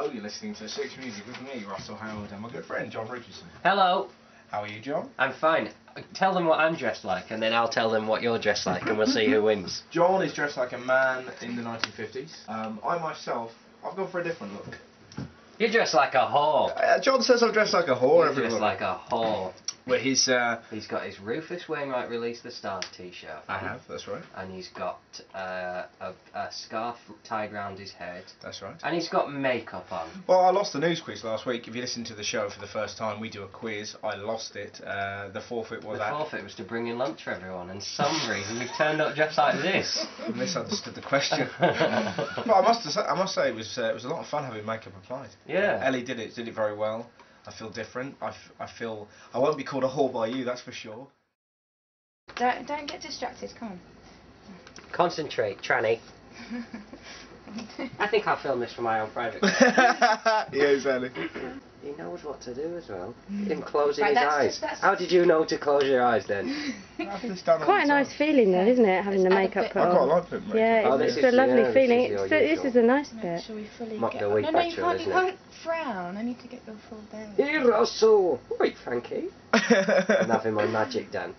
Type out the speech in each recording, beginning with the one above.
Hello, you're listening to Six Music with me, Russell Howard, and my good friend Jon Richardson. Hello, How are you, Jon? I'm fine. Tell them what I'm dressed like, and then I'll tell them what you're dressed like, and we'll see who wins. Jon is dressed like a man in the 1950s. Um, I myself, I've gone for a different look. You're dressed like a whore. Uh, Jon says I'm dressed like a whore. You're everyone. dressed like a whore. But he's, uh, He's got his Rufus Wainwright Release the Stars t-shirt. I have, that's right. And he's got uh, a, a scarf tied round his head. That's right. And he's got makeup on. Well, I lost the news quiz last week. If you listen to the show for the first time, we do a quiz. I lost it. Uh, the forfeit was The forfeit was to bring in lunch for everyone, and some reason we've turned up just like this. I misunderstood the question. but I must say, I must say it was uh, it was a lot of fun having makeup applied. Yeah. Ellie did it did it very well. I feel different. I, f- I feel I won't be called a whore by you. That's for sure. Don't don't get distracted. Come on. Concentrate, tranny. I think I'll film this for my own private. yes, Ellie. He knows what to do as well. Him closing Right, his that's eyes. just- that's- How did you know to close your eyes then? Quite a nice feeling though, isn't it? Having the Add a makeup bit- put I quite on. like putting makeup. Yeah, Oh, it's this a lovely yeah, this feeling. is your It's, this is a nice Make bit. sure we fully Mock get the week No, no, you can't. You can't frown. I need to get your full bearing. Hey Russell! Wait, Frankie. I'm having my magic done.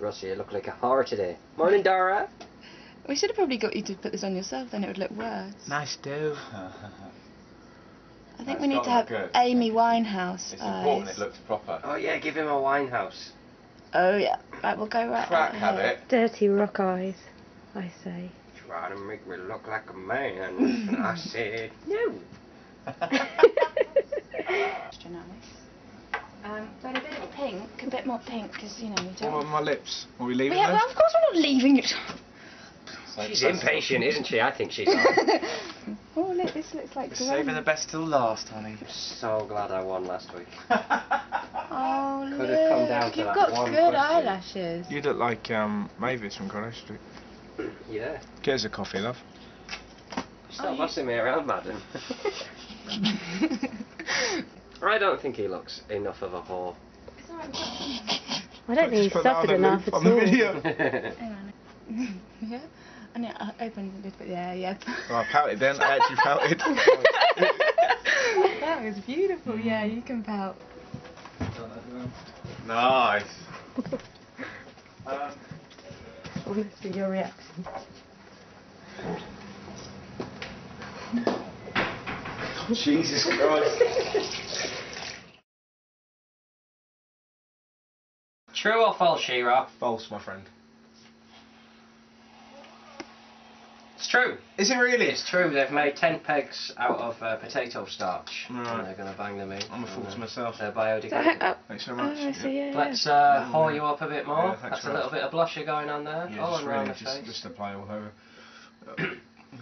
Russell, you look like a horror today. Morning, Dara. We should have probably got you to put this on yourself. Then it would look worse. nice do. I think That's we need to to have good. Amy Winehouse It's important eyes. it looks proper. Oh yeah, give him a Winehouse. Oh yeah. Right, we'll go right. Crack out have here. it. Dirty rock eyes, I say. Try to make me look like a man, and I said no. Extra nice. Um, but a bit of pink, a bit more pink, because you know we don't. about my lips? Are we leaving yeah, those? well, of course we're not leaving it. So She's that's- impatient, isn't she? I think she's. on. oh, look, this looks like Saving the Gwen. best till last, honey. I'm so glad I won last week. Oh, Could have come look, down to You've that got one good question. eyelashes. You look like um, Mavis from Coronation Street. Yeah. Get us a coffee, love. Stop bossing me around, madam. I don't think he looks enough of a whore. I don't think he's Put that on suffered enough at all. video. Hang on. yeah? And yeah, I opened a little bit. Yeah, yeah. Oh, I pouted then. I actually pouted. that was beautiful. Yeah, you can pout. Nice. Um, see your reaction. Jesus Christ. True or false, Shira? False, my friend. True. Is it really? It's true. They've made ten pegs out of uh, potato starch, Right. and they're going to bang them in. I'm a fool to uh, myself. They're So, biodegradable. Thanks so oh, much. I see, yeah, yeah. Let's uh, whore you up a bit more. Yeah, That's a little much. bit of blusher going on there. Yeah, oh, just and around really, the just, face. just apply all over. Uh,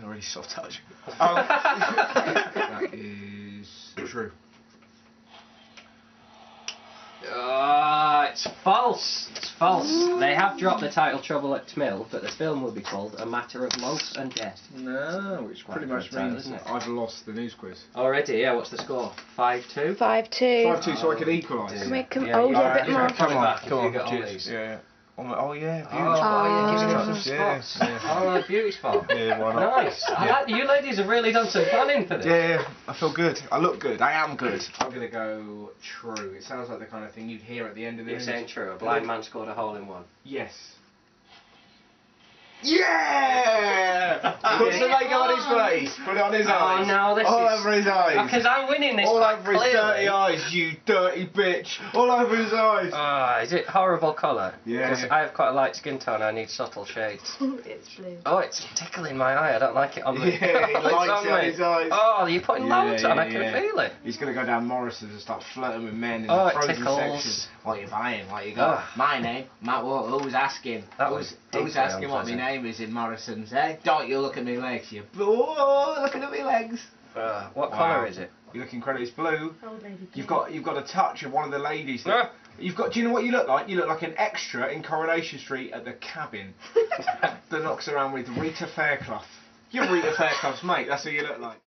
a really soft touch. Um, that is true. Uh, it's false. It's false. They have dropped the title Trouble at Tmill, but the film will be called A Matter of Loaf and Death. No, which Quite pretty much good title, means isn't it? I've lost the news quiz. Already, yeah. What's the score? Five two. Five two. Five two, so I could equalise. Can we come Yeah, older you- a bit more? come back if come on, get all cheers. Yeah, yeah. Oh, my, oh yeah, Oh, beautiful. yeah, give it some spots. yeah. Oh, a beauty spot. Yeah, why not? Nice. Yeah. like, you ladies have really done some planning for this. Yeah, yeah, I feel good. I look good. I am good. I'm gonna go true. It sounds like the kind of thing you'd hear at the end of the You're saying true. A blind man scored a hole in one. Yes. Yeah! Put some makeup on his face. Put it on his Oh, eyes. no, this All is- over his eyes. Because I'm winning this. All quite over his dirty eyes, you dirty bitch. All over his eyes. Ah, is it horrible colour? Yeah, Because. I have quite a light skin tone. I need subtle shades. it's blue. Oh, it's tickling my eye. I don't like it on me. Yeah, he It's on on me. his eyes. Oh, you're putting Yeah, loads on. I can yeah. feel it. He's gonna go down Morrison's and start flirting with men in Oh, the it frozen tickles. section. What you buying? What you got? Oh. My name? Matt, what, who's asking? That who's, was who's deeply asking what my name is in Morrison's, eh? Don't you look at me legs, you. Oh, looking at me legs. Uh, what Wow. colour is it? You look looking incredible. It's blue. Old lady. You've got you've got a touch of one of the ladies. That, Ah. You've got. Do you know what you look like? You look like an extra in Coronation Street at the cabin that knocks around with Rita Fairclough. You're Rita Fairclough's mate. That's who you look like.